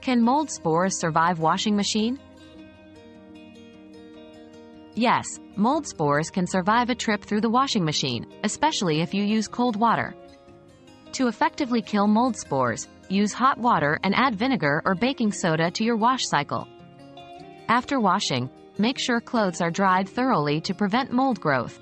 Can mold spores survive washing machine? Yes, mold spores can survive a trip through the washing machine, especially if you use cold water. To effectively kill mold spores, use hot water and add vinegar or baking soda to your wash cycle. After washing, make sure clothes are dried thoroughly to prevent mold growth.